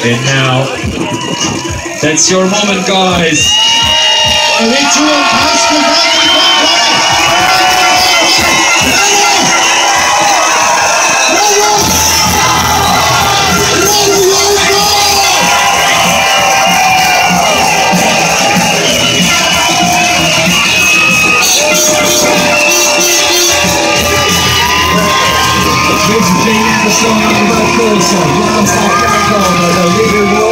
And now, that's your moment, guys. Jane Anderson on the red corner, rounds off that corner, the leader walk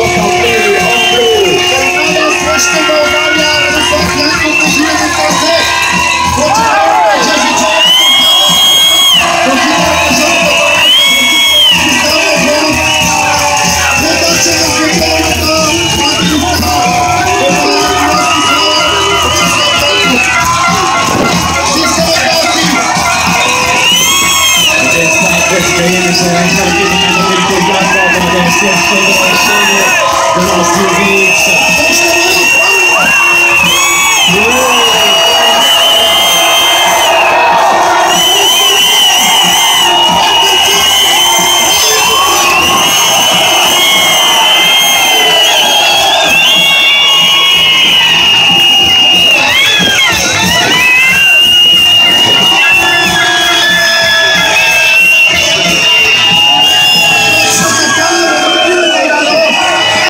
Anderson, he's going to give him a big good back off on against this. The last two